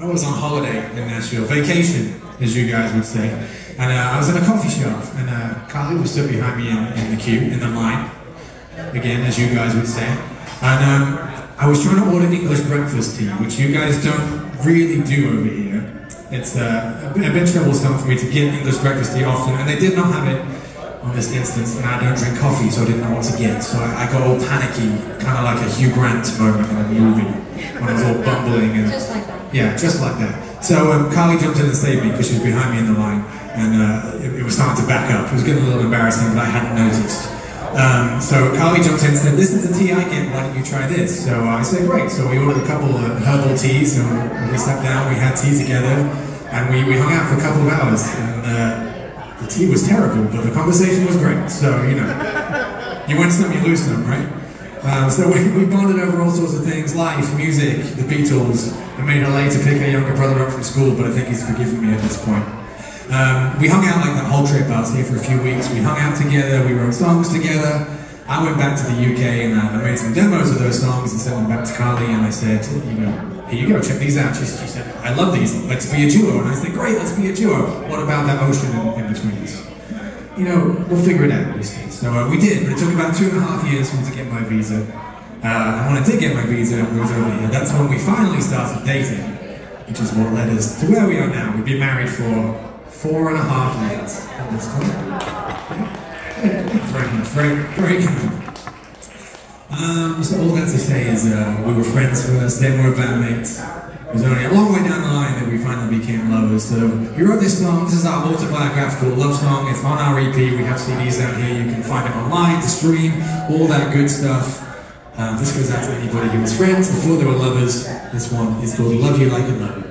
I was on holiday in Nashville, vacation, as you guys would say, and uh, I was in a coffee shop, and uh, Karli was stood behind me in, in, the queue, in the line, again, as you guys would say, and um, I was trying to order English breakfast tea, which you guys don't really do over here. It's uh, a, bit, a bit troublesome for me to get English breakfast tea often, and they did not have it on this instance, and I don't drink coffee, so I didn't know what to get. So I, I got all panicky, kind of like a Hugh Grant moment in a movie, when I was all bumbling and just like that. yeah, just like that. So um, Karli jumped in and saved me because she was behind me in the line, and uh, it, it, was starting to back up. It was getting a little embarrassing, but I hadn't noticed. Um, so Karli jumped in and said, "This is the tea I get. Why don't you try this?" So I said, "Great." So we ordered a couple of herbal teas, and we sat down. We had tea together, and we, we hung out for a couple of hours. And uh, tea was terrible, but the conversation was great. So you know, you win some, you lose some, right? Um, so we, we bonded over all sorts of things, life, music, the Beatles. I made her late to pick her younger brother up from school, but I think he's forgiven me at this point. Um, we hung out like that whole trip. I was here for a few weeks. We hung out together. We wrote songs together. I went back to the UK and uh, I made some demos of those songs and sent them back to Karli. And I said, you know, here you go, check these out. She, she said, I love these. Let's be a duo. And I said, great, let's be a duo. What about that ocean in, in between us? you know, we'll figure it out, we said. So uh, we did, but it took about two and a half years for me to get my visa. Uh, and when I did get my visa it was over here, that's when we finally started dating, which is what led us to where we are now. We've been married for four and a half years at this point. Very very, very. So all that to say is uh, we were friends first, then we were bandmates. It was only a long way down the line that we finally became lovers. So we wrote this song. This is our autobiographical love song. It's on our EP. We have CDs down here. You can find it online to stream, all that good stuff. Um, this goes out to anybody who was friends before they were lovers. This one is called Love You Like a Lover.